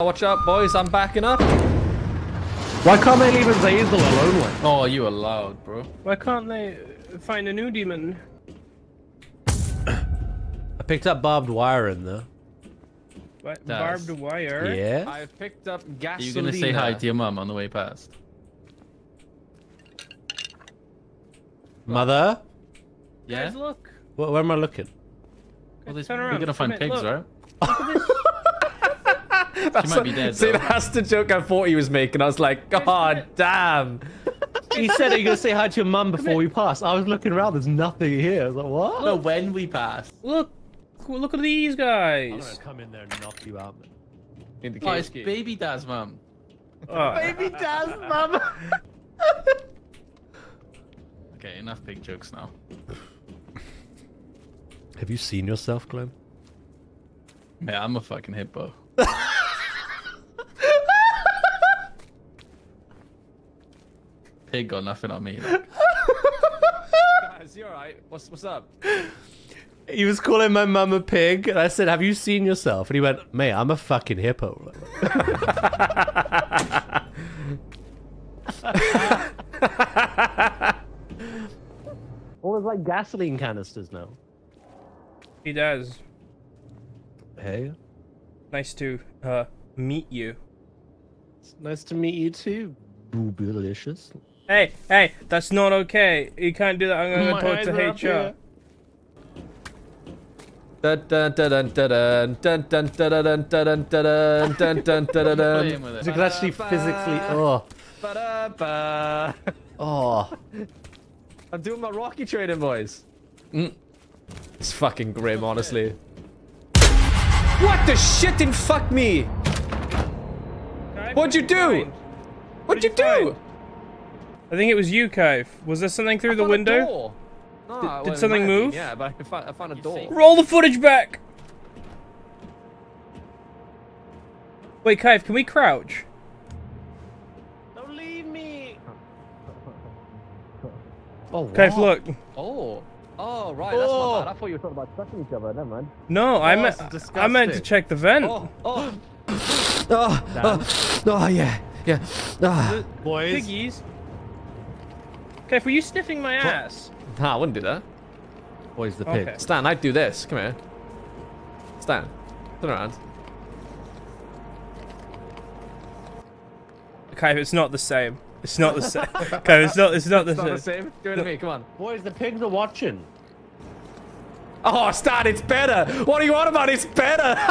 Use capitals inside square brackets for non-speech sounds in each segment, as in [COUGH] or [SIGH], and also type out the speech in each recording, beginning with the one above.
Watch out, boys. I'm backing up. Why can't they leave Azazel alone? Like? Oh, you are loud, bro. Why can't they find a new demon? [COUGHS] I picked up barbed wire in there. What? Does. Barbed wire? Yeah. I've picked up gasoline. Are gasoline. you gonna say hi to your mum on the way past? Mother? Yeah. Guys, look. Where, where am I looking? Well, this, Turn we're around. gonna find Come in, pigs, look. right? [LAUGHS] [LAUGHS] She might be dead. See, though. that's the joke I thought he was making. I was like, God damn. [LAUGHS] He said are you gonna say hi to your mum before we pass. I was looking around, there's nothing here. I was like, what? No, when we pass. Look. Look at these guys. I'm gonna come in there and knock you out. In the Oh, it's cage. baby dad's mum. Oh. [LAUGHS] Baby Daz, mum. Okay, enough pig jokes now. Have you seen yourself, Glenn? Yeah, I'm a fucking hippo. Pig got nothing on me. like. [LAUGHS] Guys, you alright? What's, what's up? He was calling my mum a pig, and I said, "Have you seen yourself?" And he went, "Mate, I'm a fucking hippo." All there's like gasoline canisters now. He does. Hey, Nice to uh meet you. it's nice to meet you too, Boobylicious. Hey, hey, that's not okay. You can't do that. I'm gonna My talk to HR. You can actually physically. Oh. Oh. I'm doing my Rocky training, boys. Mm. It's fucking grim, honestly. What the shit and fuck me? What'd you do? What'd you do? Find? I think it was you, Kaif. Was there something through I the found a window? door. No, Did- well, did something might been, move? Yeah, but I found, I found a door. Roll the footage back. Wait, Kaif, can we crouch? Don't leave me. Oh, Kaif, look. Oh. Oh, right, that's Oh. my bad. I thought you were talking about touching each other. Never mind. No, I Oh, meant it's I meant to check the vent. Oh, oh. Oh, oh, oh, yeah, yeah. Ah. boys. Piggies. Kaif, were you sniffing my ass? Nah, I wouldn't do that. Boys, the Okay. pig. Stan, I'd do this. Come here. Stan, turn around. Okay, it's not the same. It's not the same. okay, [LAUGHS] it's not. It's not the It's not the same. same. Do it to me. Come on. Boys, the pigs are watching. Oh, Stan, it's better. What do you want about? It's better. [LAUGHS]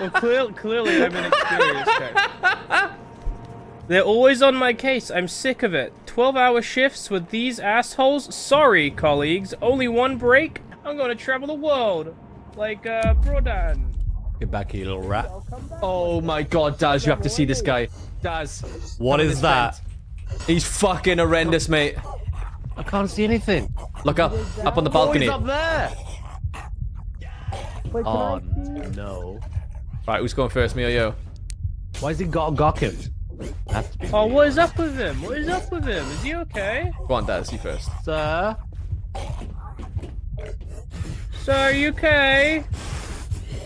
Well, clear, clearly I'm inexperienced. [LAUGHS] Kaif. They're always on my case. I'm sick of it. 12-hour shifts with these assholes. Sorry, colleagues. Only one break. I'm gonna travel the world, like uh, Brodan. Get back here, you little rat. oh my God, Daz, you have to see this guy. Daz. What come in is this that? vent. He's fucking horrendous, mate. I can't see anything. Look up, up on the Oh, balcony. he's up there. Oh no! Right, who's going first, me or you? Why has he got a gawking? Has to be Oh, what is up with him? What is up with him? Is he okay? Go on, Daz, you first. Sir? Sir, are you okay?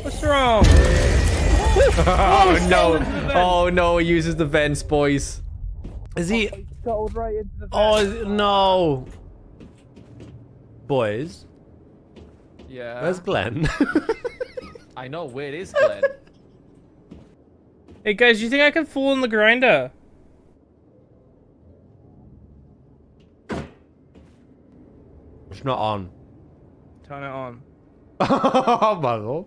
What's wrong? [LAUGHS] Oh no! into the vent. Oh no! He uses the vents, boys. Is he? Oh, Scuttled right into the Oh is- no! Boys, Yeah. where's Glenn? [LAUGHS] I know where it is, Glenn. Hey guys, you think I can fall in the grinder? it's not on. Turn it on. oh [LAUGHS] my god!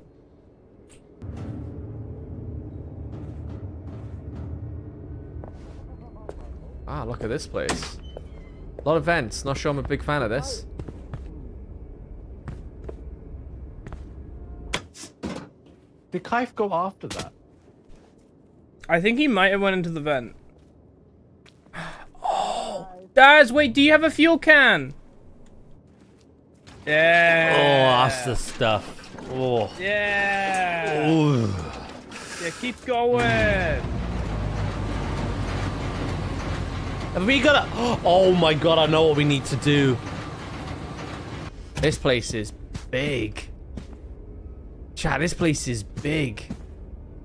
ah, look at this place. A lot of vents. Not sure I'm a big fan of this. Did Kaif go after that? I think he might have went into the vent. [GASPS] Oh, Daz, wait, do you have a fuel can? Yeah. Oh, that's the stuff. Oh. Yeah. Ooh. Yeah, keep going. Have we got a... [GASPS] Oh my god! I know what we need to do. This place is big. Chat, this place is big.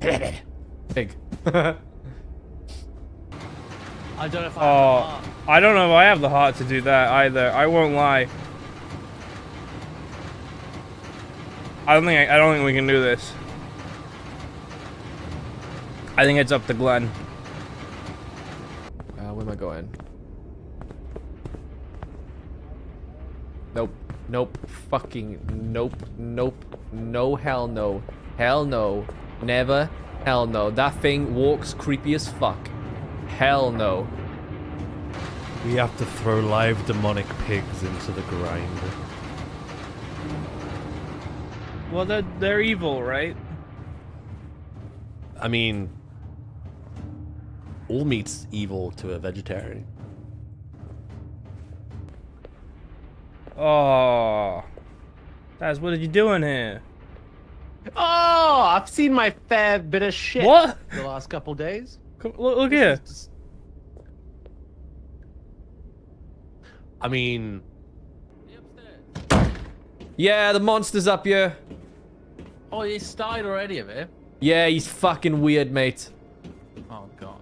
[LAUGHS] Pig. [LAUGHS] I don't know if I Oh, I don't know if I have the heart to do that either. I won't lie. I don't think I, I don't think we can do this. I think it's up to Glenn. Uh, where am I going? Nope. Nope. Fucking nope. Nope. No hell no. Hell no. Never. Hell no. That thing walks creepy as fuck. Hell no. We have to throw live demonic pigs into the grinder. Well, they're, they're evil, right? I mean, all meat's evil to a vegetarian. Oh. Guys, what are you doing here? Oh, I've seen my fair bit of shit What? the last couple days. Come, look, look here. I mean, Yeah, the monster's up here. Oh, he's died already of it. Yeah, he's fucking weird, mate. Oh god.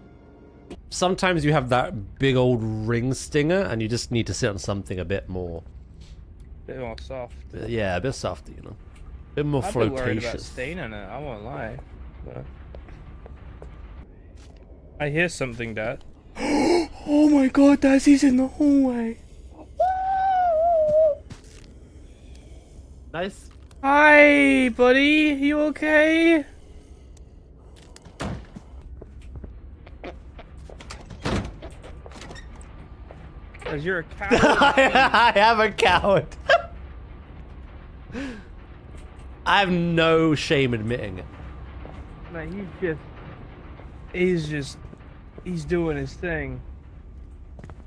sometimes you have that big old ring stinger, and you just need to sit on something a bit more, A Bit more soft. yeah, a bit softer, you know, a bit more I'd be worried about staining it. I won't lie. But... I hear something, Dad. [GASPS] oh my God, Daz, he's in the hallway. Nice. Hi, buddy. You okay? [LAUGHS] Cause you're a [LAUGHS] coward. I am a coward. I have no shame admitting it. Man, he's just, he's just, he's doing his thing.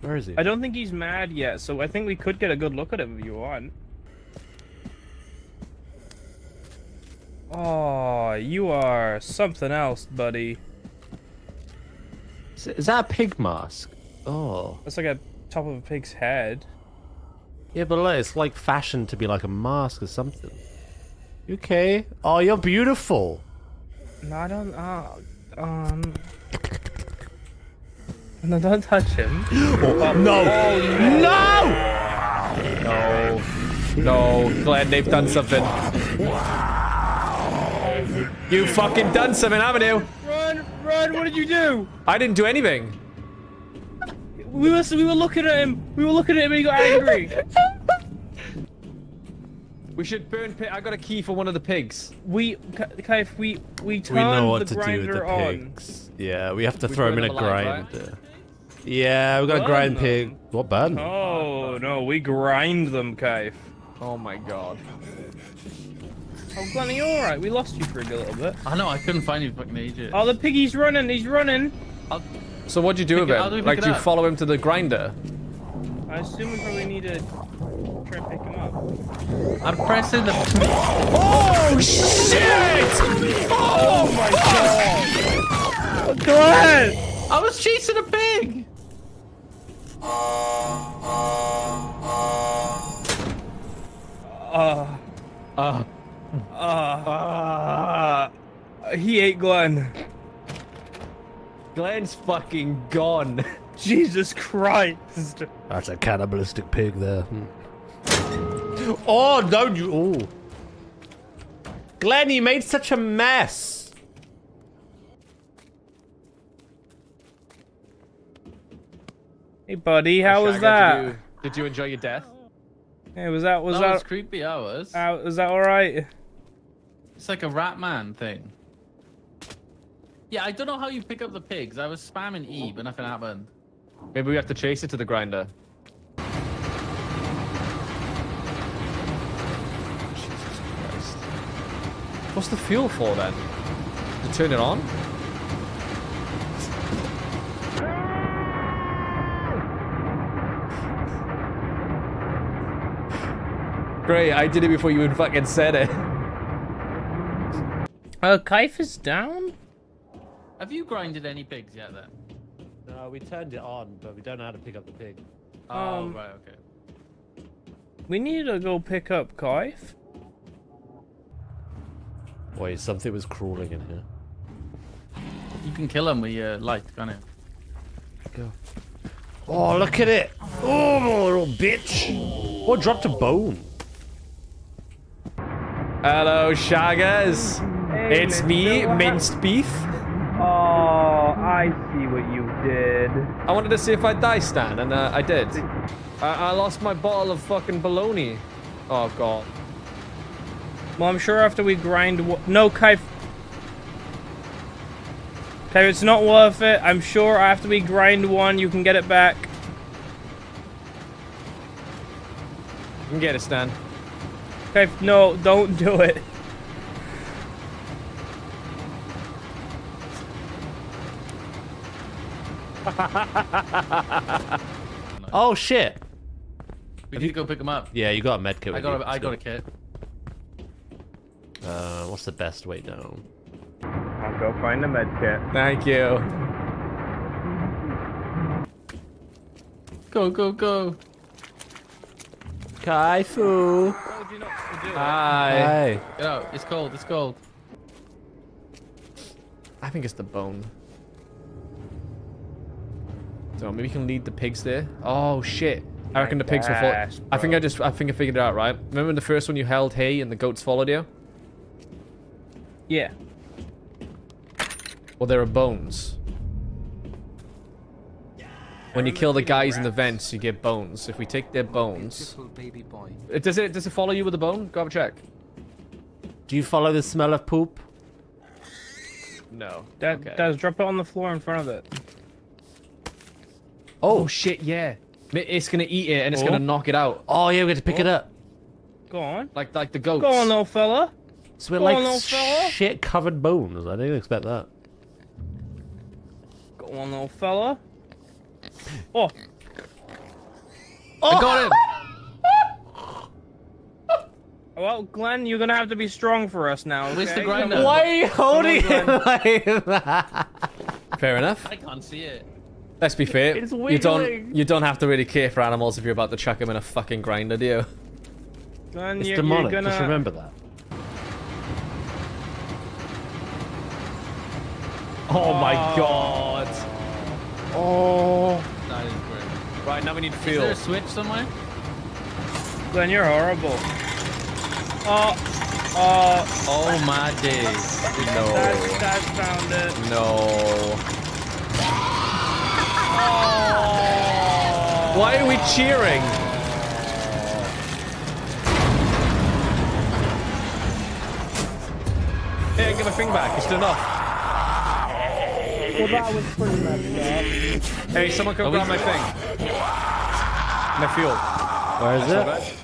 Where is he? I don't think he's mad yet, so I think we could get a good look at him if you want. Oh, you are something else, buddy. Is, that a pig mask? Oh. That's like a top of a pig's head. Yeah, but it's like fashioned to be like a mask or something. You okay? Oh, you're beautiful. No, I don't. Uh, um. No, don't touch him. no. No! No, Glad they've done something. You fucking done something, haven't you? Run, run! What did you do? I didn't do anything. We were we were looking at him. We were looking at him and he got angry. [LAUGHS] We should burn pig. I got a key for one of the pigs. we, Kaif, we we We know what the to do with grinder the on. pigs. Yeah, we have to We throw them in a them alive, right? grinder. Yeah, we got to Burn grind them. pig. What burn? Oh no, we grind them, Kaif. Oh my god. Oh, Glenn, are you alright? We lost you for a little bit. I know, I couldn't find you fucking ages. Oh, the piggy's running. He's running. I'll- So what'd you do Pick with it- how do him? Like, do you follow him to the grinder? I assume we probably need to try and pick him up. I'm pressing the. Oh shit! Oh my god! Glenn! I was chasing a pig! Uh, Uh, uh, he ate Glenn. Glenn's fucking gone. [LAUGHS] Jesus Christ. That's a cannibalistic pig there. Hmm. Oh, don't you? Oh. Glenn, you made such a mess. Hey, buddy, how was that? Did you, did you enjoy your death? Hey, was that was that was creepy, I was. uh, was that all right? It's like a rat man thing. Yeah, I don't know how you pick up the pigs. I was spamming E, but nothing happened. Maybe we have to chase it to the grinder. Jesus Christ. What's the fuel for then? To turn it on? Great, I did it before you even fucking said it. Uh, Kaif is down. Have you grinded any pigs yet then? No, we turned it on, but we don't know how to pick up the pig. Oh, Um, right, okay. We need to go pick up Kaif. Wait, something was crawling in here. You can kill him with your light, can't you? Go. Oh, look at it. Oh, little bitch. Oh, dropped a bone. Hello, Shaggers. Hey, it's me, minced beef. I see what you did. I wanted to see if I'd die, Stan, and uh, I did. I, I lost my bottle of fucking baloney. Oh, God. Well, I'm sure after we grind... wo- No, Kai... Kai, it's not worth it. I'm sure after we grind one, you can get it back. You can get it, Stan. Kai, no, don't do it. [LAUGHS] Oh, shit. We need to go pick him up. Yeah, you got a med kit. I got you. a, I got a kit. Uh, what's the best way down? I'll go find a med kit. Thank you. Go, go, go. Kaifu. Hi. Hi. Get out. It's cold. It's cold. I think it's the bone. So maybe you can lead the pigs there. Oh shit! I reckon the pigs will follow. gosh, I think I just I think I figured it out. Right? Remember the first one you held hay and the goats followed you? Yeah. Well, there are bones. When you kill the guys in the vents, you get bones. If we take their bones, baby boy. Uh, does it does it follow you with a bone? Go have a check. Do you follow the smell of poop? No. That Okay. does drop it on the floor in front of it. Oh. oh shit! Yeah. It's gonna eat it and it's Oh. gonna knock it out, Oh, yeah, we got to pick it oh. up. Go on. like like the goats. Go on, little fella. So we're Go like on, little fella. shit covered bones. I didn't expect that. Go on, little fella. Oh, I got him. [LAUGHS] well, Glenn, you're gonna have to be strong for us now. Where's the okay? grinder? Why are you holding Come it [LAUGHS] like that? Fair enough. I can't see it. Let's be fair. It's you don't you don't have to really care for animals if you're about to chuck them in a fucking grinder, do you? Glenn, It's you're, demonic. you're gonna. Just remember that. Oh my god. Oh. oh. That is great. Right, now we need fuel. Is fuel. there a switch somewhere? Glenn, you're horrible. Oh, oh, Oh my days. No. that, that found it. No. Oh. Why are we cheering? Hey, give my thing back. It's still enough. Well, that was pretty messed up. Hey, someone come Are grab we- my thing. My fuel. Where is it?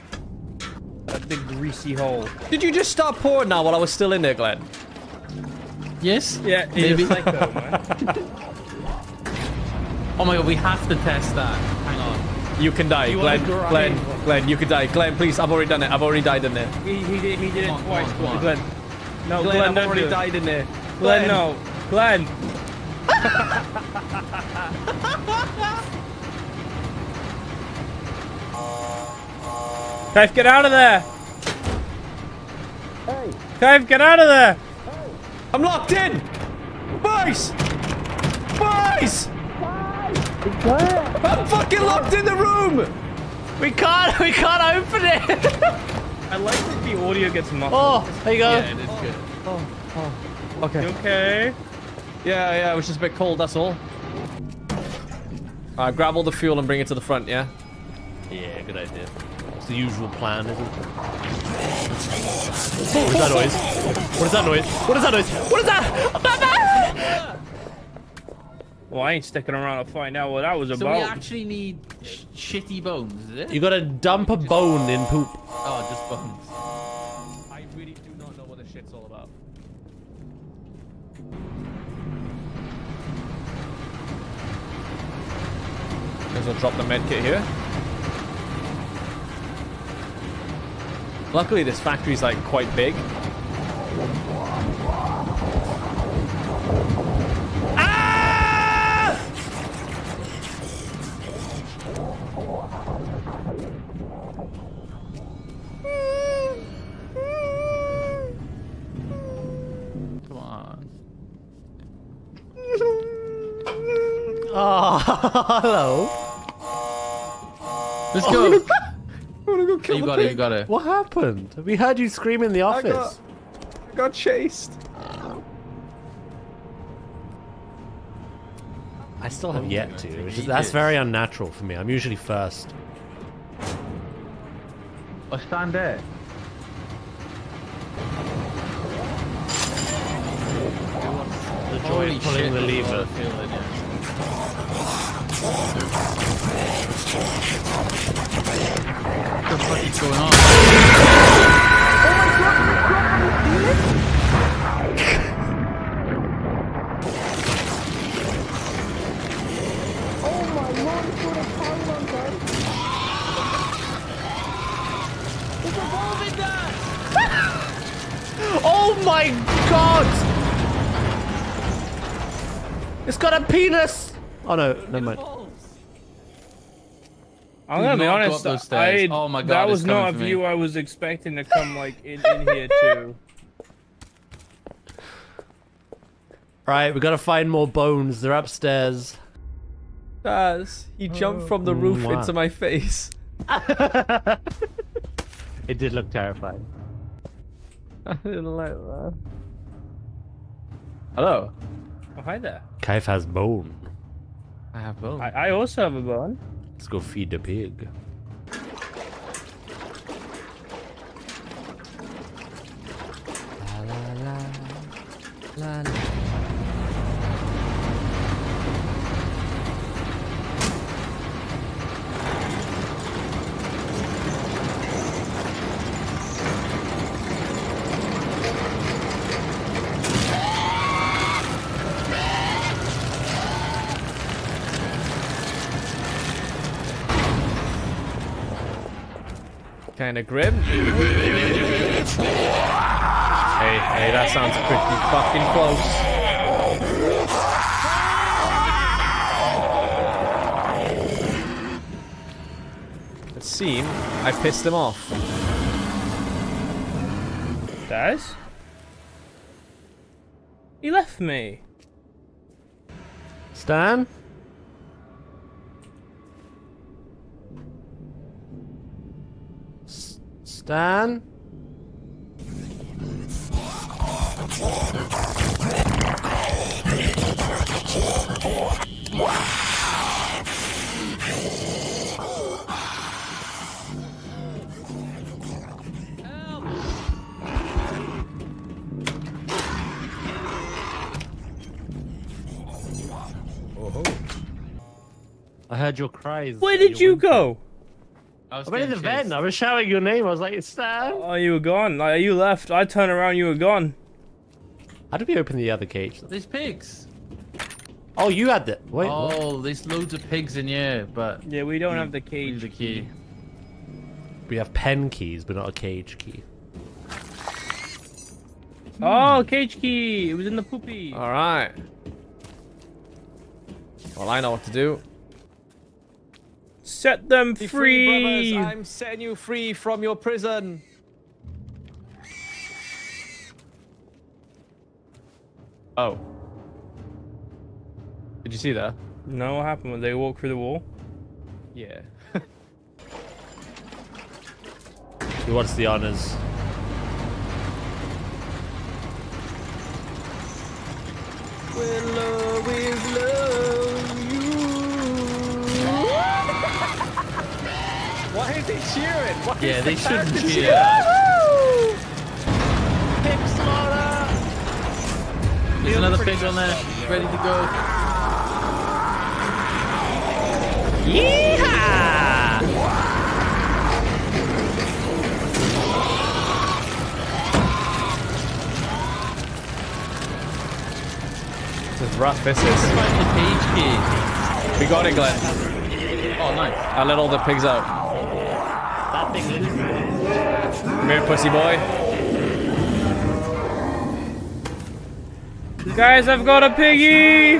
That big greasy hole. Did you just start pouring now while I was still in there, Glenn? Yes? Yeah, Maybe. he's a psycho, man. [LAUGHS] Oh my god, we have to test that. Hang on. You can die, You wanna Glenn. Glenn. Glenn, you can die. Glenn, please, I've already done it. I've already died in there. He, he did, he did it on, twice. come on, come on. Glenn. No, Glenn, Glenn, I've already do died in there. Glenn, no. Glenn. [LAUGHS] Kaif, get out of there! Hey! Kaif, get out of there! I'm locked in! Boys! Boys! I'm fucking locked in the room! We can't. [LAUGHS] We can't open it. I like that the audio gets muffled. oh, there you go. Yeah, it is good. Oh, oh, you Okay. okay? Yeah, yeah, it was just a bit cold, that's all. Alright, grab all the fuel and bring it to the front, yeah? Yeah, good idea. It's the usual plan, isn't it? What is that noise? What is that noise? What is that noise? What is that? Well, I ain't sticking around to find out what that was So about. So we actually need sh shitty bones, is it? You gotta dump a bone in poop. Oh, just bones. I really do not know what this shit's all about. Guess I'll drop the medkit here. Luckily, this factory's like quite big. Let's go. [LAUGHS] I wanna go kill you the got it. You got it. What happened? We heard you scream in the I office. got, I got chased. I still have yet to. Which is, that's very unnatural for me. I'm usually first. I stand there. The joy Holy of pulling shit, the lever. [LAUGHS] what I feel in it. What the fuck is going on? Oh my god! It's got a penis! Oh no, never mind. I'm gonna be not go honest. those. I, Oh my God, that was not a coming me. view I was expecting to come like in, in here too. [LAUGHS] Right, we gotta find more bones. They're upstairs. Daz, he jumped oh. from the mm, roof Mwah. into my face. [LAUGHS] It did look terrifying. I didn't like that. Hello. Oh hi there. Kaif has bone. I have bone. I, I also have a bone. Let's go feed the pig. Kind of grim. hey, hey, that sounds pretty fucking close. It seemed I pissed him off. Daz? He left me. Stan? S- I heard your cries. Where did you go? I was I went in the chased. van. I was shouting your name. I was like, it's Stan. Oh, you were gone. Like, you left. I turned around. You were gone. How did we open the other cage? There's pigs. Oh, you had the. Wait. Oh, what? Oh, there's loads of pigs in here, but Yeah, we don't we- have the cage. the key. We have pen keys, but not a cage key. Oh, cage key. It was in the poopy. All right. Well, I know what to do. Set them Be free. brothers. I'm setting you free from your prison. Oh. Did you see that? No, what happened when they walked through the wall? Yeah. [LAUGHS] Who wants the honors? Will always love Why is he cheering? Why Yeah, is they the shouldn't captain cheer. cheering? Pig slaughter! There's another pig on there, ready to go. This is rough, this is. The cage key. We got it, Glenn. Oh, nice. I let all the pigs out. Come here, pussy boy. Guys, I've got a piggy!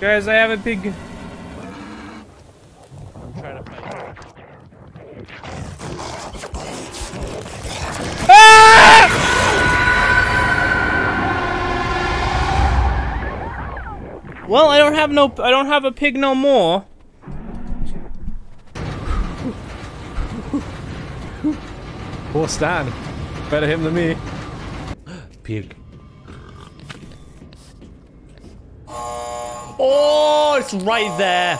Guys, I have a pig. Ah! Well, I don't have no- I don't have a pig no more. Poor Stan. Better him than me. Pig. Oh, it's right there.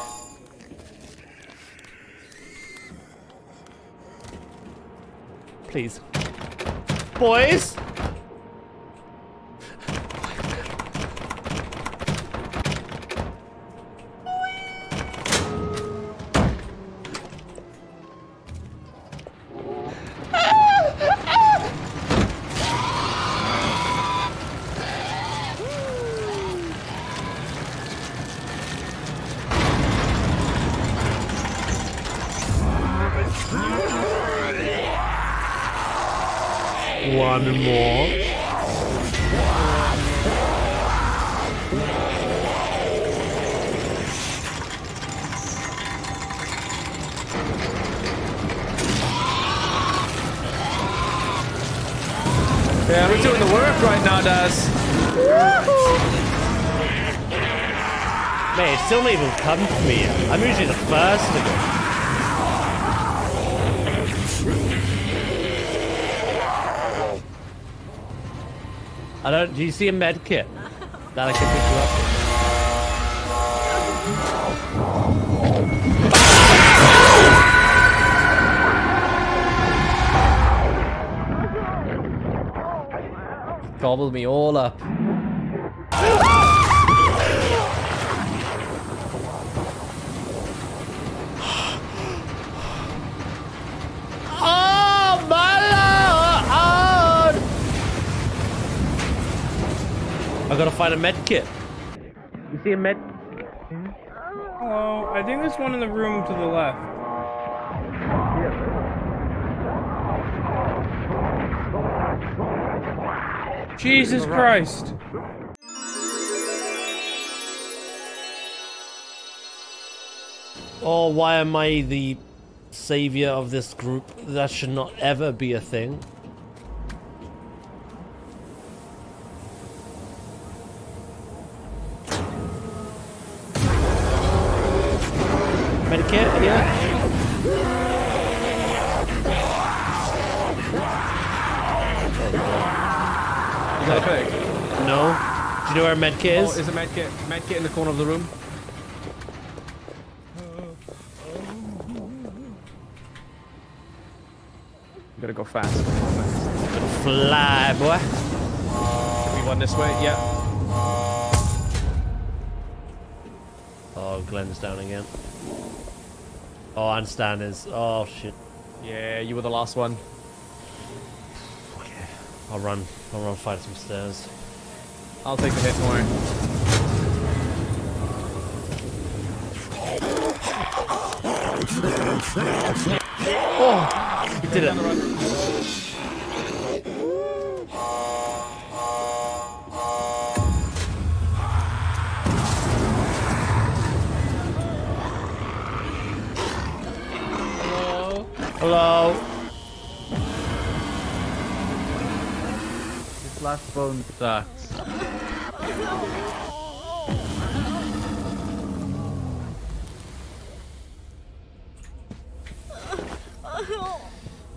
Please. Boys. Yeah, we're doing the work right now, Daz. Mate, it still not even come to me. I'm usually the first to go. I don't. Do you see a med kit that I can pick you up? Gobbled me all up. Oh my lord! Oh, oh. I gotta find a med kit. You see a med? Hello. I think there's one in the room to the left. Jesus Christ. Oh, why am I the savior of this group? That should not ever be a thing. Where a medkit Oh, is? is a medkit, medkit in the corner of the room? You gotta go fast. Fly, boy. We won this way, yeah. Oh, Glenn's down again. Oh, and Stan is. Oh, shit. Yeah, you were the last one. Okay. I'll run. I'll run fight some stairs. I'll take the hit more. He oh, did it. Hello. Hello. This last bone sucks.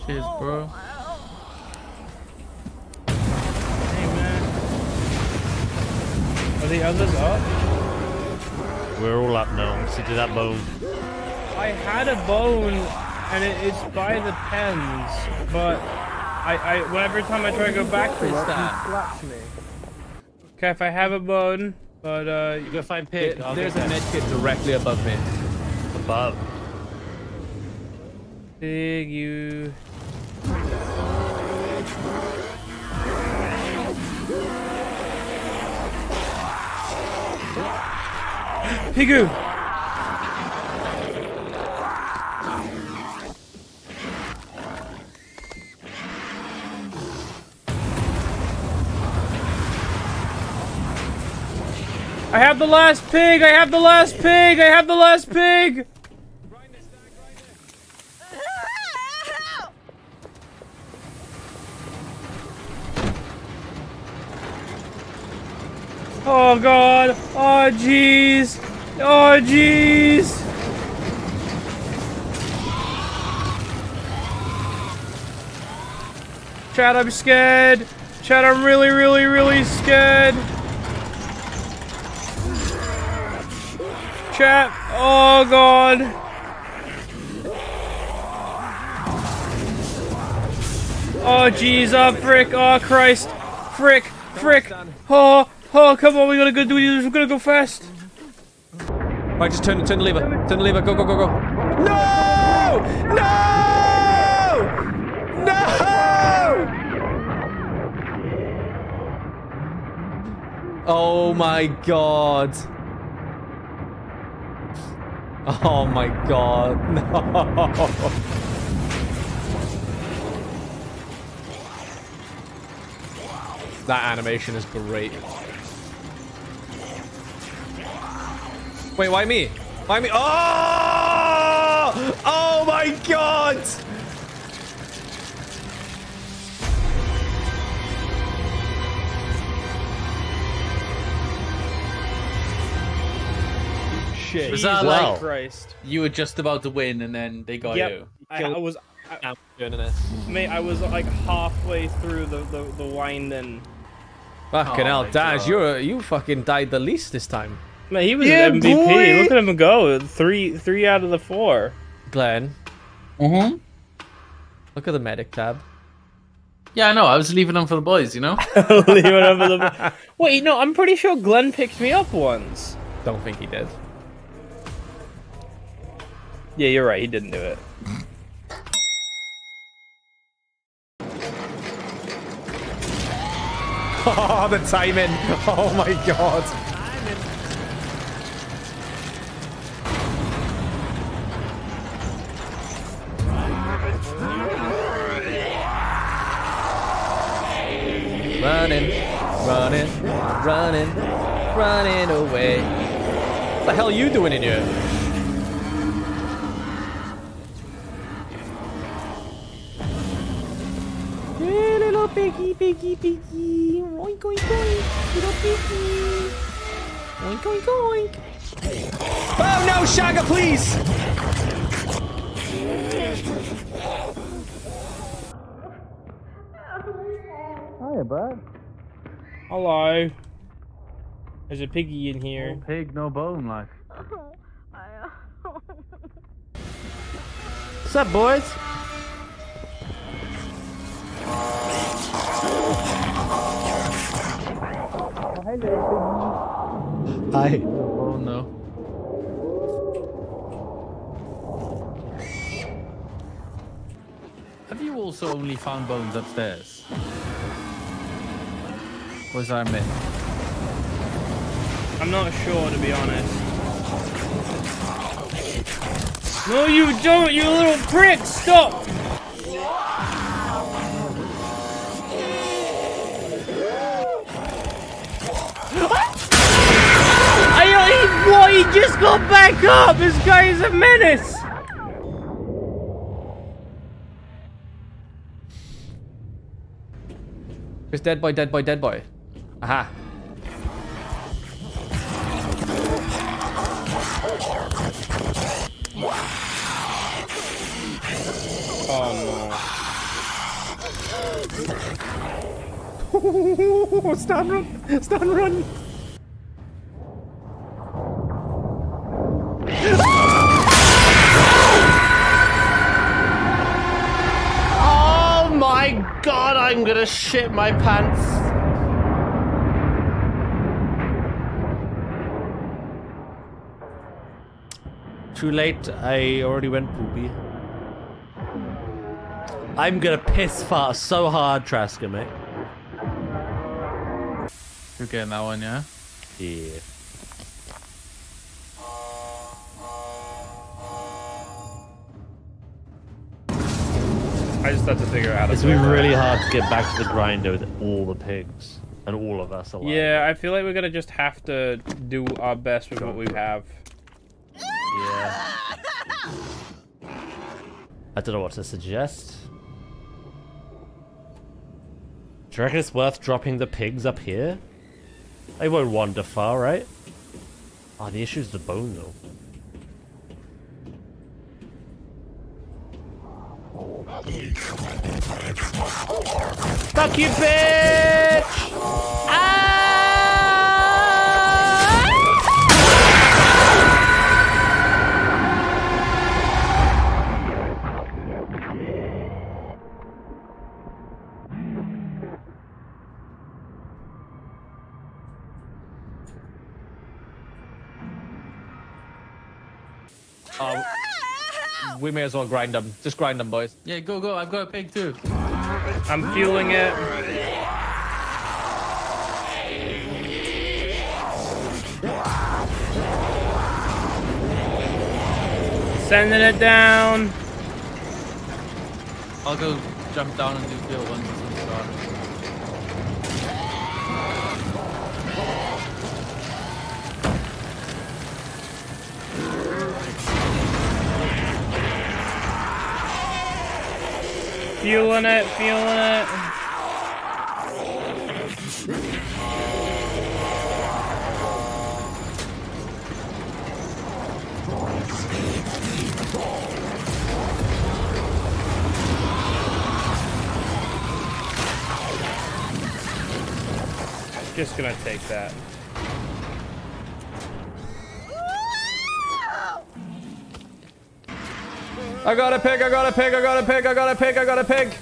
Cheers, bro. Hey, man. Are the others up? We're all up now. See to that bone. I had a bone, and it, it's by the pens, but I, I, when every time I try to go back to it, What's he that? me. Okay, if I have a bone, but uh, You go find There- pig. I'll there's a get that. medkit directly above me. above. Big you. Pigu! I have the last pig! I have the last pig! I have the last pig! Oh god. Oh jeez. Oh jeez. Chad, I'm scared. Chad, I'm really, really, really scared. Chat. Oh god. Oh jeez. Oh frick. Oh Christ. Frick. Frick. Oh. Oh come on. We gotta go do this. We're gonna go fast. Right, just turn, turn the lever. Turn the lever. Go, go, go, go. No! No! No! Oh my god. Oh my god. [LAUGHS] No. That animation is great. Wait, why me? Why me? Oh! Oh my god! Shit. Was that Wow. like Christ. you were just about to win and then they got Yep. you? I, I was. I, doing this. mate, I was like halfway through the the, the wind and. Fucking Oh hell, Daz, you're you fucking died the least this time. Man, he was Yeah, MVP. boy. Look at him go. Three three out of the four. Glenn, Mm-hmm. look at the medic tab. Yeah, I know. I was leaving them for the boys, you know? [LAUGHS] Leave it over the. boys. [LAUGHS] Wait, no, I'm pretty sure Glenn picked me up once. Don't think he did. Yeah, you're right. He didn't do it. [LAUGHS] Oh, the timing. Oh my god. Running, running, running, running away. What the hell are you doing in here? Hey, little piggy, piggy, piggy. Oink, oink, oink. Little piggy. Oink, oink, oink. Oh no, Shaga, please! Hiya, bud. Hello. There's a piggy in here. Pig, no bone, like. What's up, boys? Oh, Hi. Oh no. Have you also only found bones upstairs? Was that a myth? I'm not sure, to be honest. No, you don't, you little prick! Stop! I, he, what? He just got back up! This guy is a menace! It's dead boy, dead boy, dead boy. Aha. Oh no. [LAUGHS] Stun run! Stun run! Oh my god, I'm gonna shit my pants. Too late, I already went poopy. I'm gonna piss fart so hard, Trasker, mate. You're getting that one, yeah? Yeah. I just have to figure out how to It's gonna be really hard to get back to the grinder with all the pigs. And all of us alive. Yeah, I feel like we're gonna just have to do our best with what we have. Yeah. I don't know what to suggest. Do you reckon it's worth dropping the pigs up here? They won't wander far, right? Ah, the issue is the bone, though. Fuck you, bitch! Uh, we may as well grind them. Just grind them, boys. Yeah, go, go. I've got a pig too. I'm fueling it. Sending it down. I'll go jump down and do fuel once it's started. Fueling it, fueling it. Just gonna take that. I got a pig, I got a pig, I got a pig, I got a pig, I got a pig.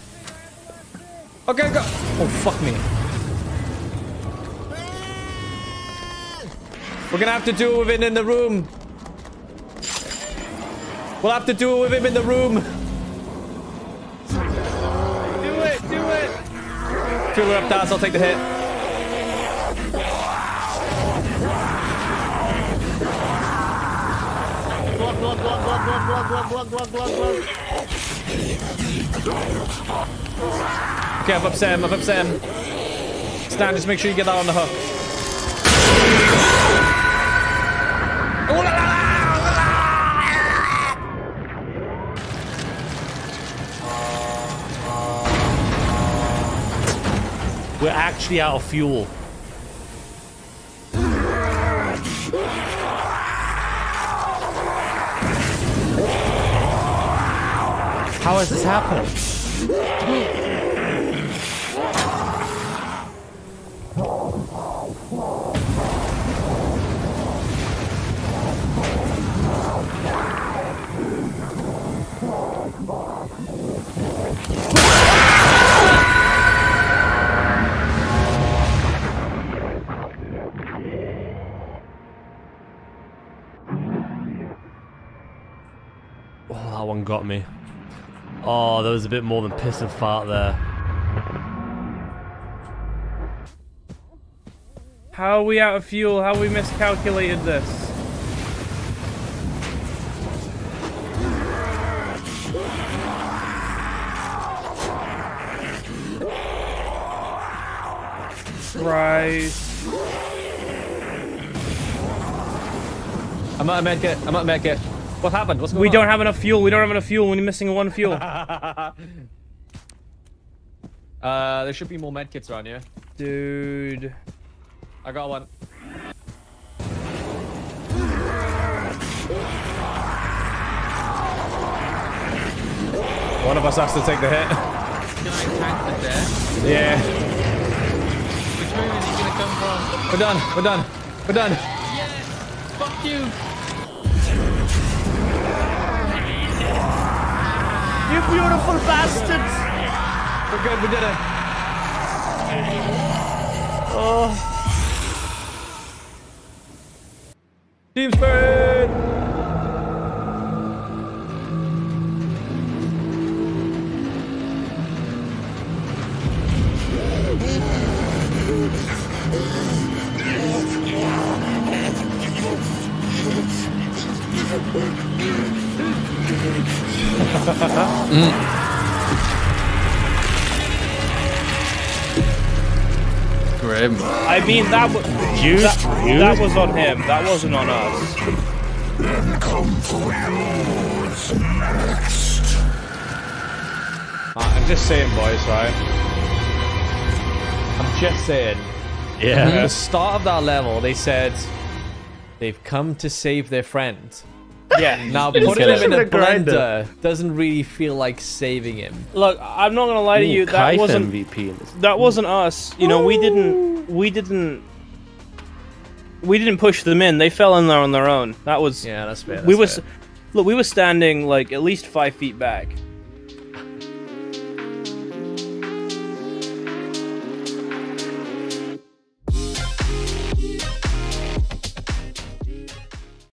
Okay, go. Oh, fuck me. We're gonna have to do it with it in the room. We'll have to do it with him in the room. Do it, do it. It up, Daz, I'll take the hit. Okay, I've upset him, I've upset him. Stan, just make sure you get that on the hook. We're actually out of fuel. How has this happened? That one got me. Oh, there was a bit more than piss and fart there. How are we out of fuel? How have we miscalculated this? Christ. I'm out of medkit, I'm out of medkit. What happened? What's going We on? don't have enough fuel. We don't have enough fuel. We're missing one fuel. [LAUGHS] Uh, there should be more medkits around here. Dude. I got one. One of us has to take the hit. Can I tank the death? Yeah. Which room is he gonna come from? We're done. We're done. We're done. Yes! Fuck you! You beautiful bastards! We're good. We did it. Oh. Team spirit. Grim. I mean, that was You that, that was on him. That wasn't on us. Uh, I'm just saying, boys, right? I'm just saying. Yeah. At the start of that level, they said they've come to save their friend. [LAUGHS] Yeah. Now putting him in a grinder. blender doesn't really feel like saving him. Look, I'm not gonna lie to you. Ooh, That Kaif wasn't MVP that wasn't us. You know, we didn't we didn't we didn't push them in. They fell in there on their own. That was Yeah, that's fair. we that's was fair. look. We were standing like at least five feet back.